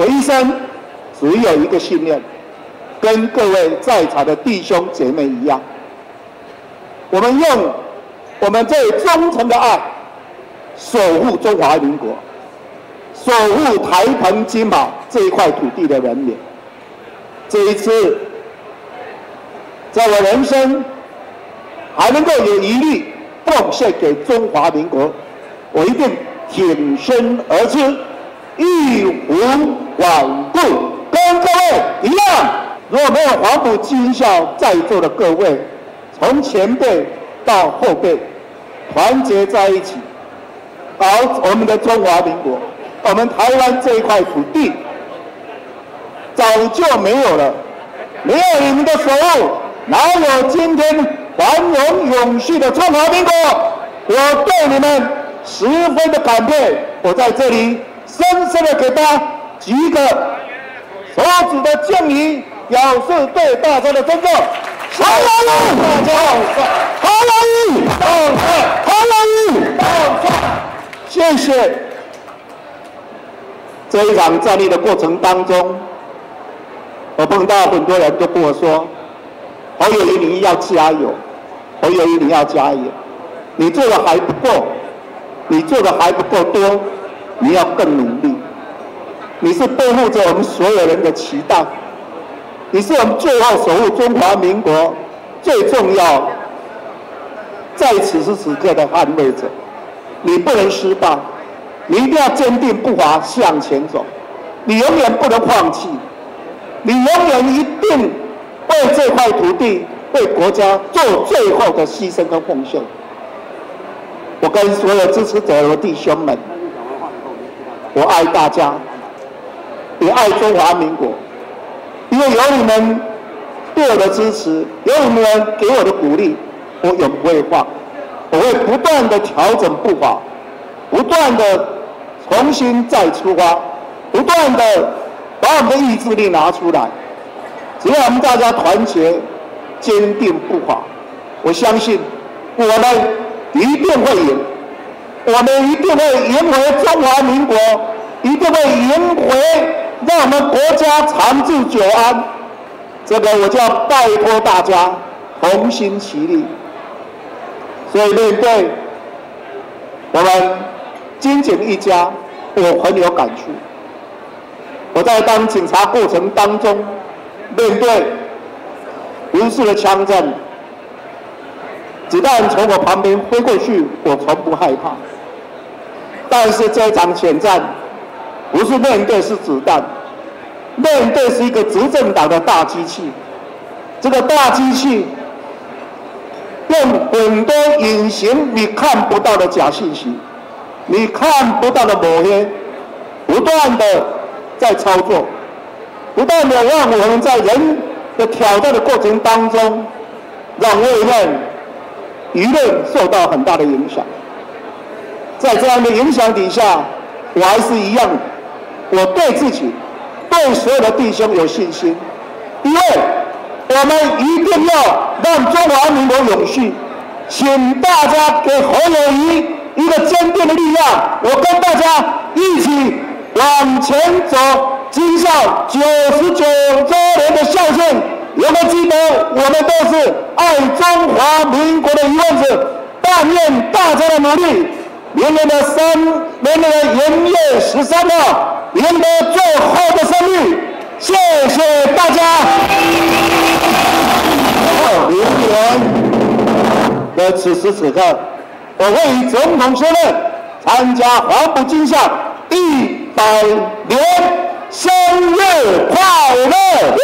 我一生只有一个信念，跟各位在场的弟兄姐妹一样，我们用我们最忠诚的爱，守护中华民国，守护台澎金马这一块土地的人民。这一次，在我人生还能够有一力奉献给中华民国，我一定挺身而出。义无罔顾，跟各位一样。如果没有黄埔军校在座的各位，从前辈到后辈，团结在一起，搞我们的中华民国，我们台湾这一块土地早就没有了。没有你们的守护，哪有今天繁荣永续的中华民国？我对你们十分的感佩。我在这里。深深的给大家举个手指的敬礼，表示对大家的尊重。好来了，大家好来意，好来意，谢谢。这一场战役的过程当中，我碰到很多人都跟我说：“侯友谊，你要加油！侯友谊，你要加油！你做的还不够，你做的还不够多。”你要更努力，你是背负着我们所有人的期待，你是我们最后守护中华民国最重要，在此时此刻的捍卫者，你不能失败，你一定要坚定步伐向前走，你永远不能放弃，你永远一定为这块土地、为国家做最后的牺牲跟奉献。我跟所有支持者和弟兄们。我爱大家，也爱中华民国，因为有你们对我的支持，有你们给我的鼓励，我永不会放，我会不断的调整步伐，不断的重新再出发，不断的把我们的意志力拿出来。只要我们大家团结、坚定步伐，我相信我们一定会赢。我们一定会赢回中华民国，一定会赢回，让我们国家长治久安。这个我就要拜托大家同心齐力。所以面对我们金警一家，我很有感触。我在当警察过程当中，面对无数的枪战，子弹从我旁边飞过去，我从不害怕。但是这场选战不是面对是子弹，面对是一个执政党的大机器。这个大机器用很多隐形你看不到的假信息，你看不到的抹黑，不断的在操作，不断的让我们在人的挑战的过程当中，让舆论舆论受到很大的影响。在这样的影响底下，我还是一样，我对自己、对所有的弟兄有信心，因为我们一定要让中华民国永续，请大家给侯友谊一个坚定的力量，我跟大家一起往前走。今校九十九周年的校庆，有没有记得我们都是爱中华民国的一份子？但愿大家的努力。明年的三明年的元月十三号明年的最后的胜利谢谢大家。到明年的此时此刻我会以总统身份参加黄埔军校一百年生日快乐。